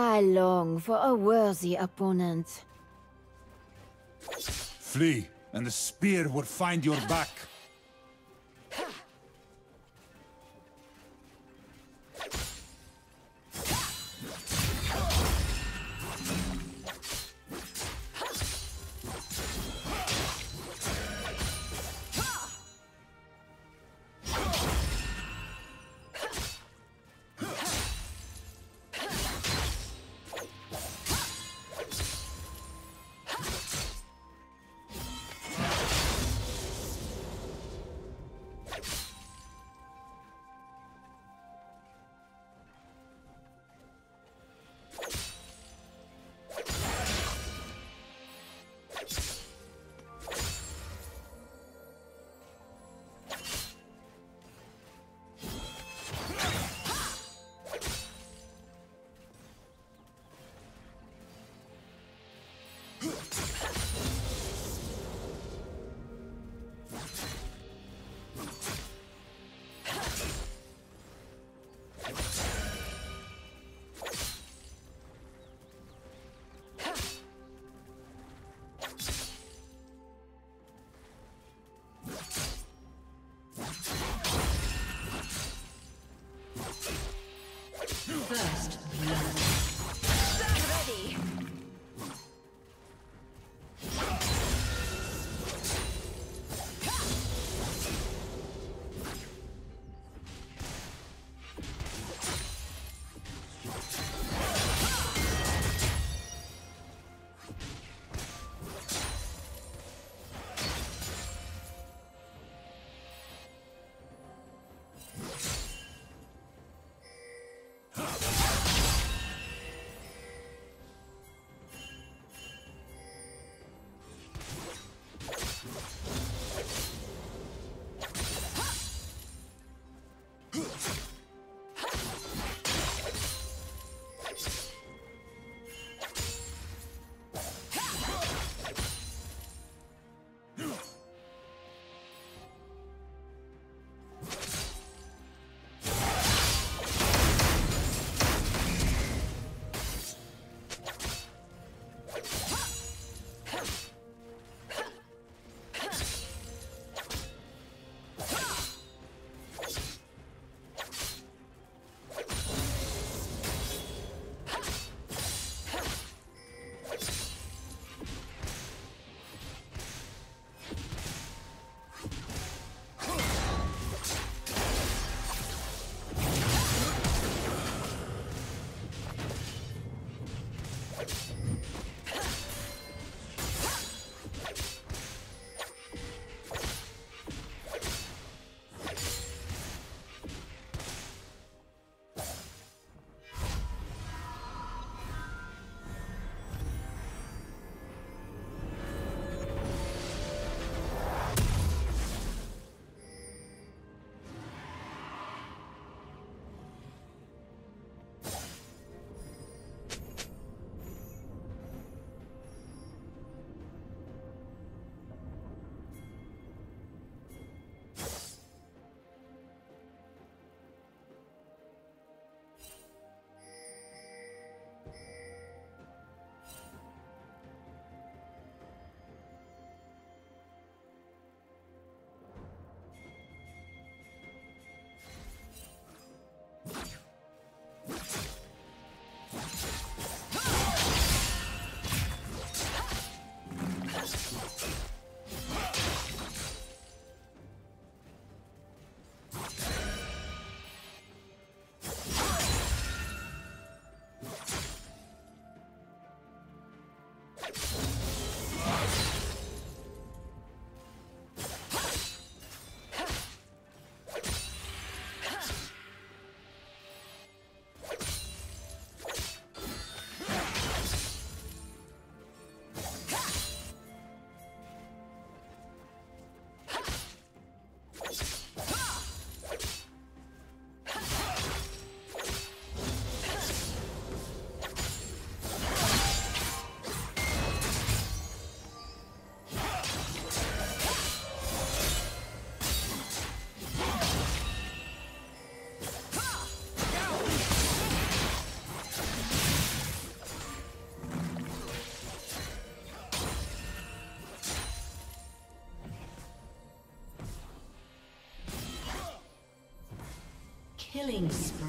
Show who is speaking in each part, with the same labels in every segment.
Speaker 1: I long for a worthy opponent.
Speaker 2: Flee, and the spear will find your back.
Speaker 3: 흐
Speaker 4: you
Speaker 3: Killing spree.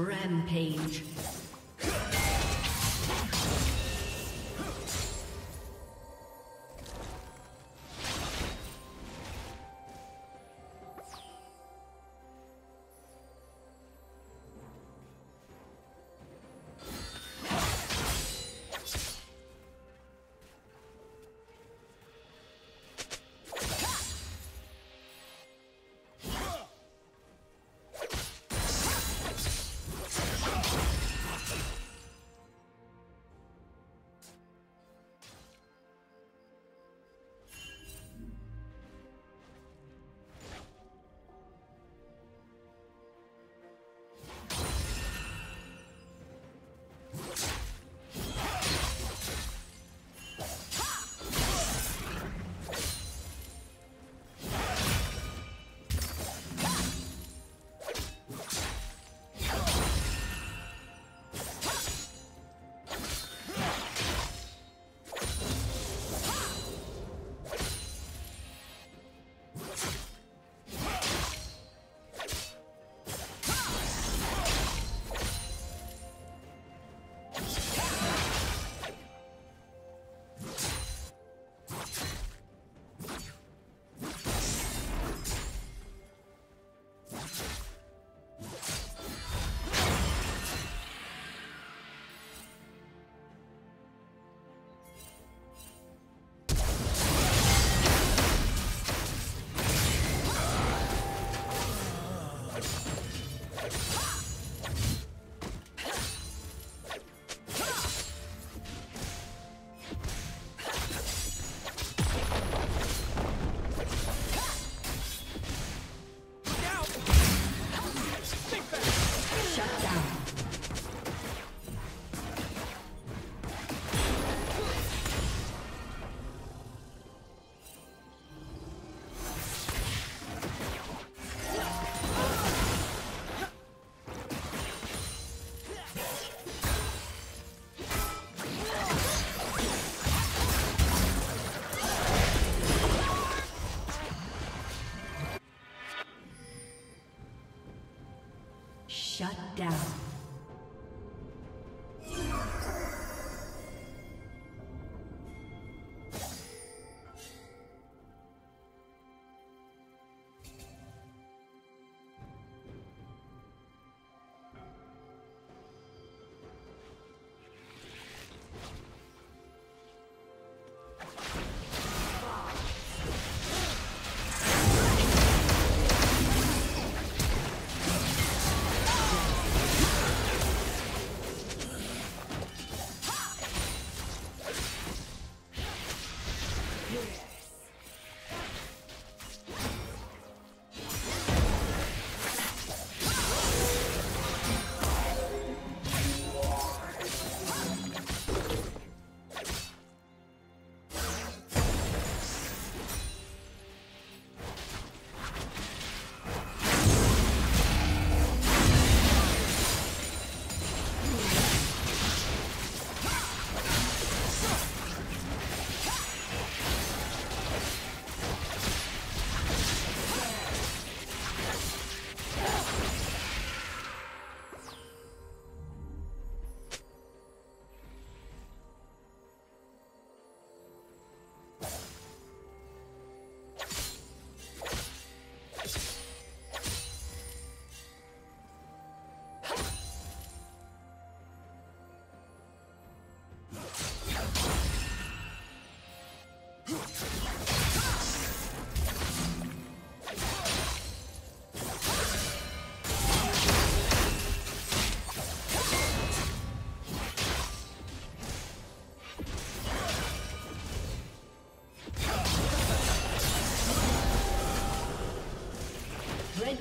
Speaker 3: Rampage. Down.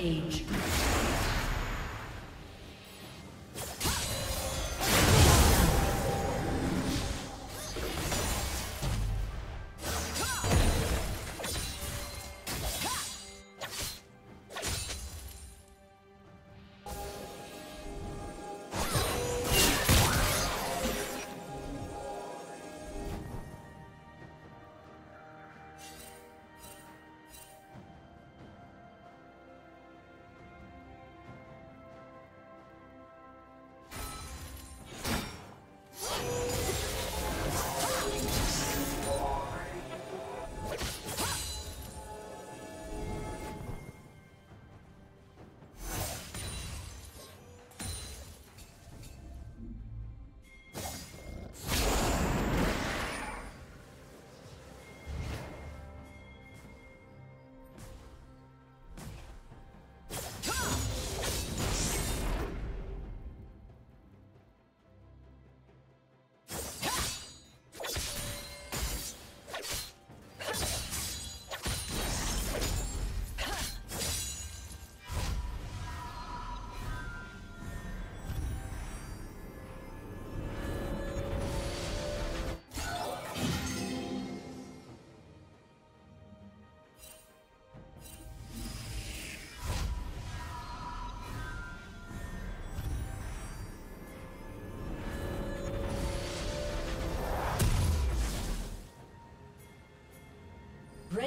Speaker 3: Rampage.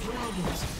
Speaker 3: Dragons.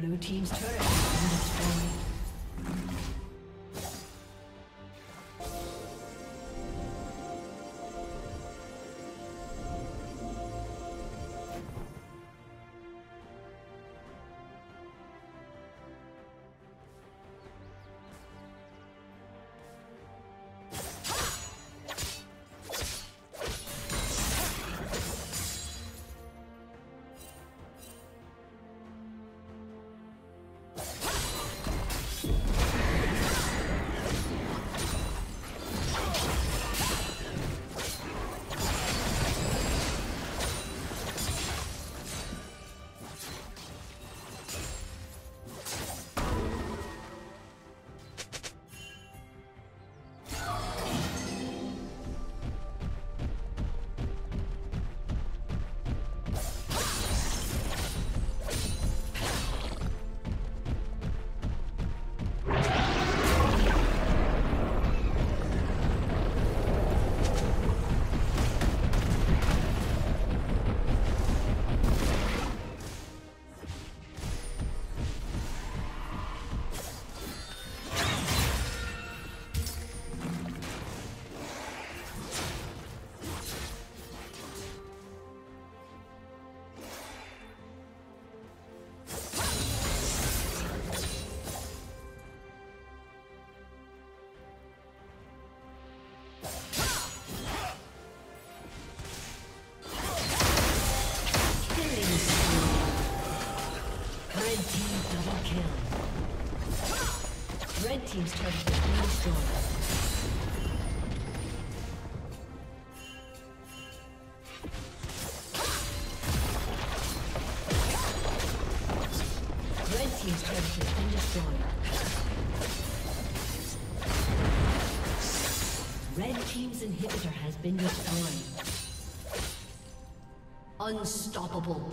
Speaker 3: Blue Team's turret team's turret has been destroyed. Been destroyed. Unstoppable.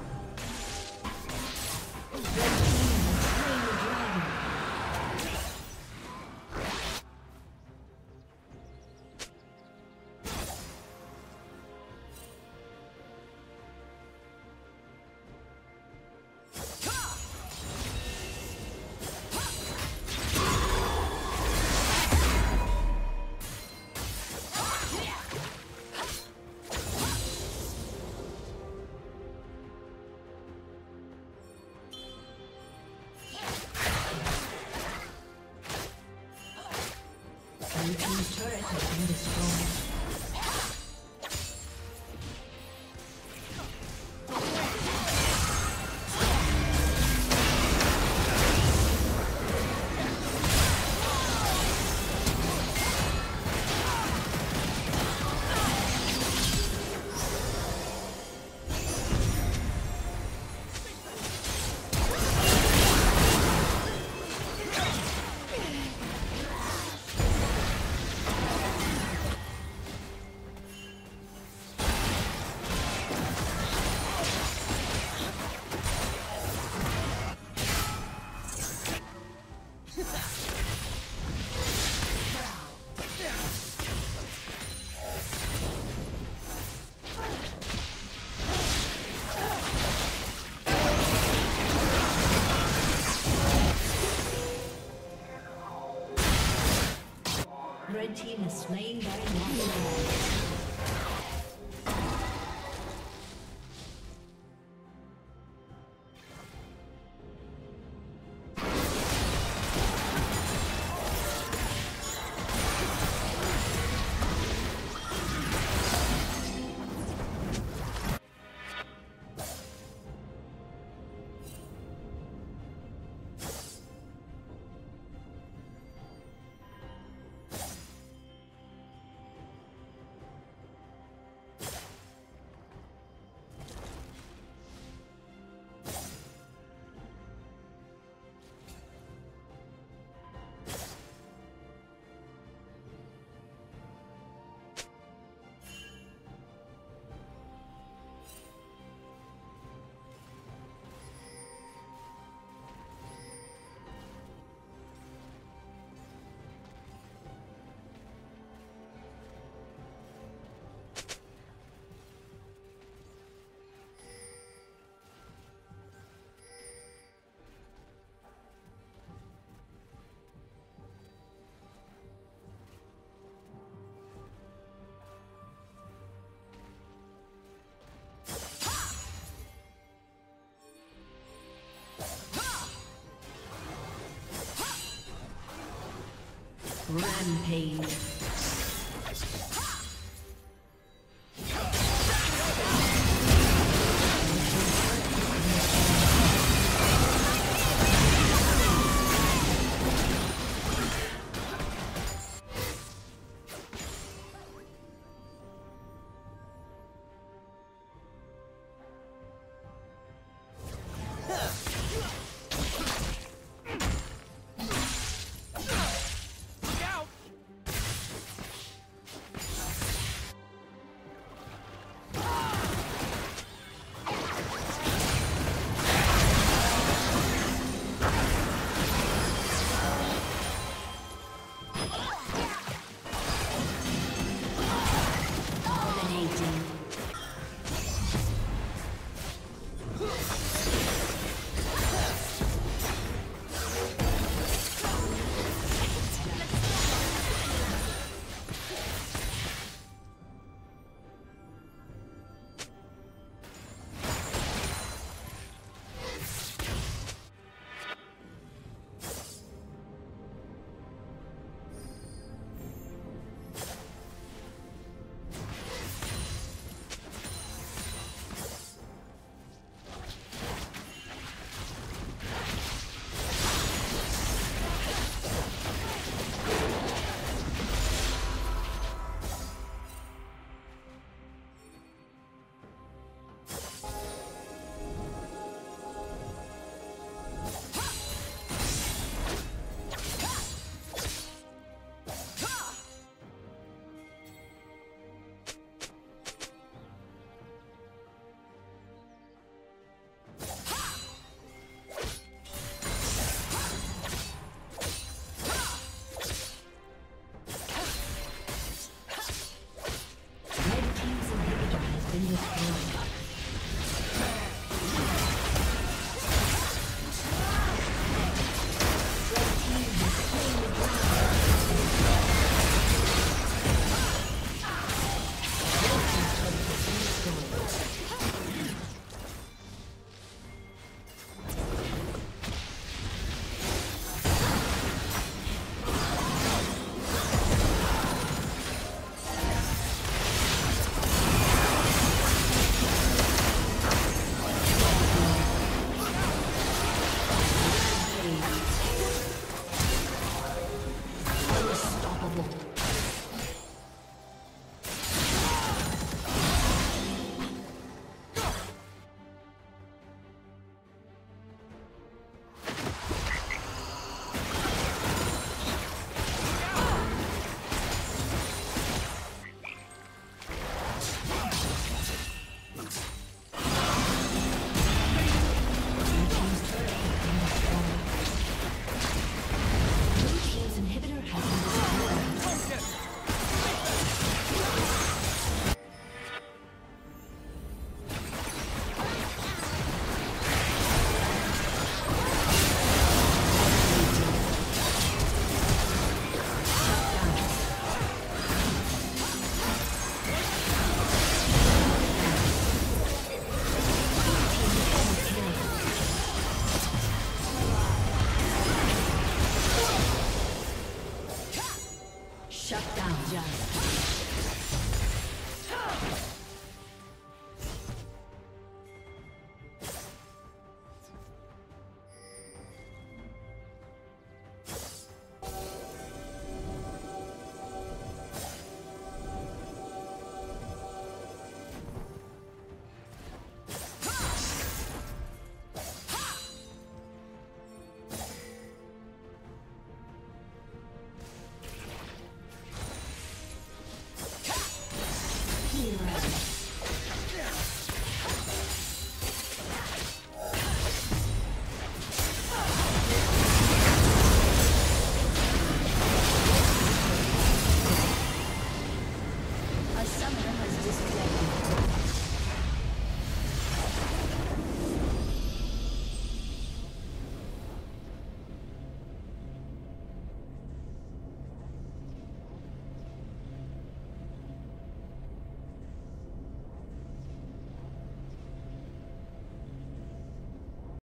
Speaker 3: Rampage.